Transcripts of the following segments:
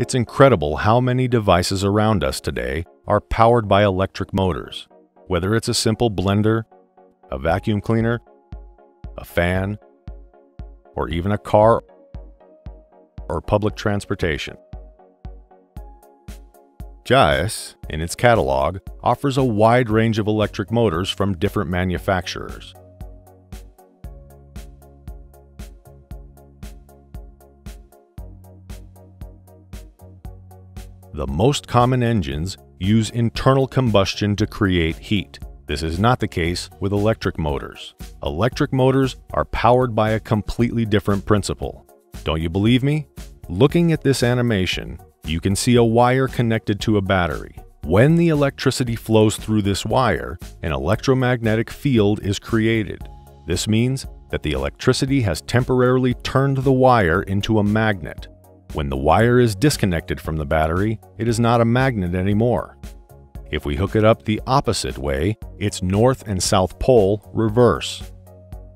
It's incredible how many devices around us today are powered by electric motors, whether it's a simple blender, a vacuum cleaner, a fan, or even a car or public transportation. JAES, in its catalog, offers a wide range of electric motors from different manufacturers. The most common engines use internal combustion to create heat. This is not the case with electric motors. Electric motors are powered by a completely different principle. Don't you believe me? Looking at this animation, you can see a wire connected to a battery. When the electricity flows through this wire, an electromagnetic field is created. This means that the electricity has temporarily turned the wire into a magnet. When the wire is disconnected from the battery, it is not a magnet anymore. If we hook it up the opposite way, its north and south pole reverse.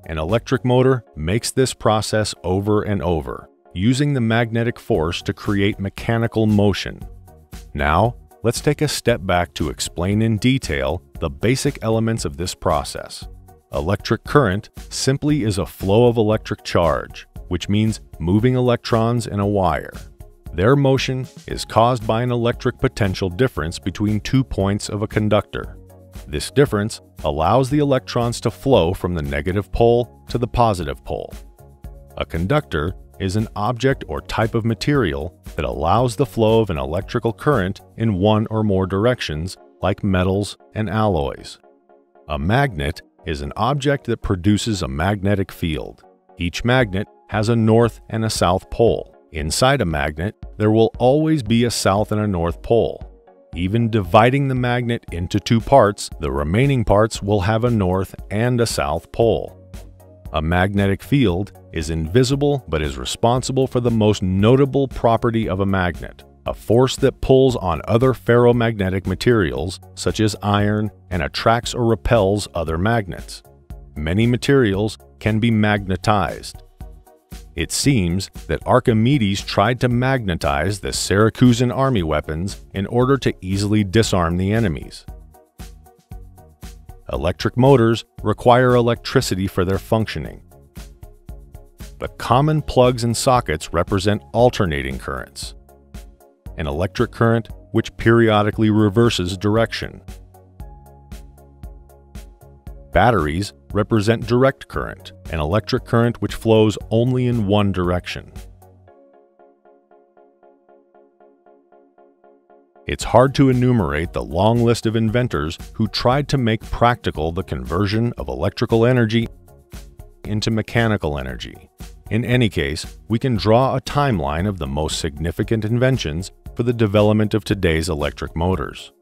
An electric motor makes this process over and over, using the magnetic force to create mechanical motion. Now, let's take a step back to explain in detail the basic elements of this process. Electric current simply is a flow of electric charge, which means moving electrons in a wire. Their motion is caused by an electric potential difference between two points of a conductor. This difference allows the electrons to flow from the negative pole to the positive pole. A conductor is an object or type of material that allows the flow of an electrical current in one or more directions, like metals and alloys. A magnet is an object that produces a magnetic field. Each magnet has a north and a south pole. Inside a magnet, there will always be a south and a north pole. Even dividing the magnet into two parts, the remaining parts will have a north and a south pole. A magnetic field is invisible but is responsible for the most notable property of a magnet, a force that pulls on other ferromagnetic materials, such as iron, and attracts or repels other magnets. Many materials can be magnetized. It seems that Archimedes tried to magnetize the Syracusan army weapons in order to easily disarm the enemies. Electric motors require electricity for their functioning. The common plugs and sockets represent alternating currents, an electric current which periodically reverses direction. Batteries represent direct current, an electric current which flows only in one direction. It's hard to enumerate the long list of inventors who tried to make practical the conversion of electrical energy into mechanical energy. In any case, we can draw a timeline of the most significant inventions for the development of today's electric motors.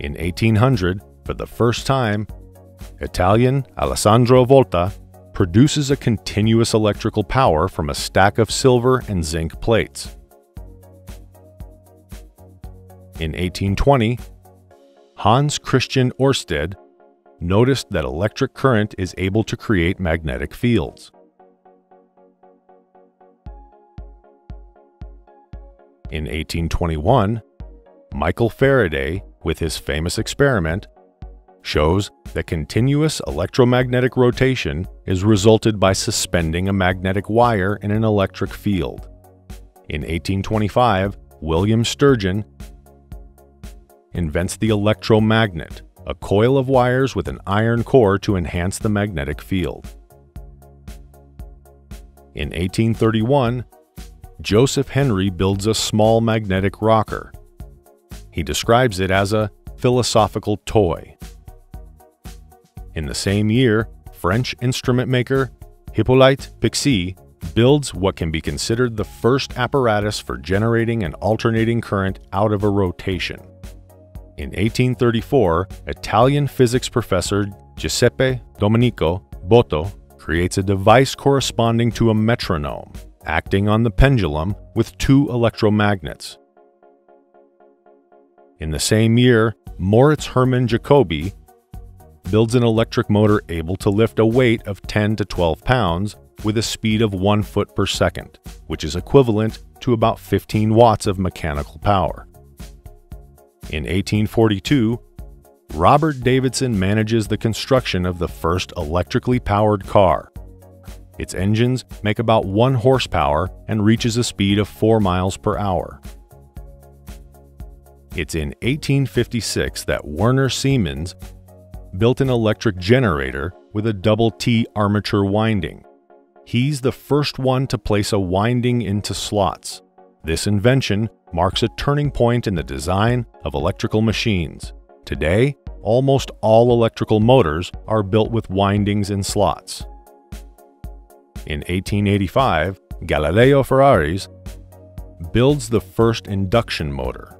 In 1800, for the first time, Italian Alessandro Volta produces a continuous electrical power from a stack of silver and zinc plates. In 1820, Hans Christian Oersted noticed that electric current is able to create magnetic fields. In 1821, Michael Faraday, with his famous experiment, shows that continuous electromagnetic rotation is resulted by suspending a magnetic wire in an electric field. In 1825, William Sturgeon invents the electromagnet, a coil of wires with an iron core to enhance the magnetic field. In 1831, Joseph Henry builds a small magnetic rocker. He describes it as a philosophical toy. In the same year, French instrument maker Hippolyte Pixii builds what can be considered the first apparatus for generating an alternating current out of a rotation. In 1834, Italian physics professor Giuseppe Domenico Botto creates a device corresponding to a metronome, acting on the pendulum with two electromagnets. In the same year, Moritz Hermann Jacobi builds an electric motor able to lift a weight of 10 to 12 pounds with a speed of 1 foot per second, which is equivalent to about 15 watts of mechanical power. In 1842, Robert Davidson manages the construction of the first electrically powered car. Its engines make about 1 horsepower and reaches a speed of 4 miles per hour. It's in 1856 that Werner Siemens built an electric generator with a double T armature winding. He's the first one to place a winding into slots. This invention marks a turning point in the design of electrical machines. Today, almost all electrical motors are built with windings in slots. In 1885, Galileo Ferraris builds the first induction motor.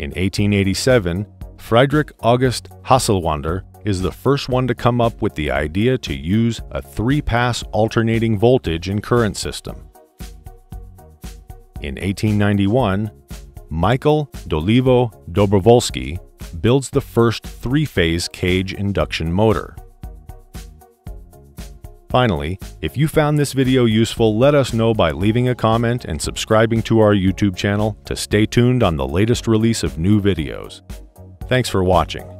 In 1887, Friedrich August Haselwander is the first one to come up with the idea to use a three-phase alternating voltage and current system. In 1891, Michael Dolivo Dobrovolsky builds the first three-phase cage induction motor. Finally, if you found this video useful, let us know by leaving a comment and subscribing to our YouTube channel to stay tuned on the latest release of new videos. Thanks for watching.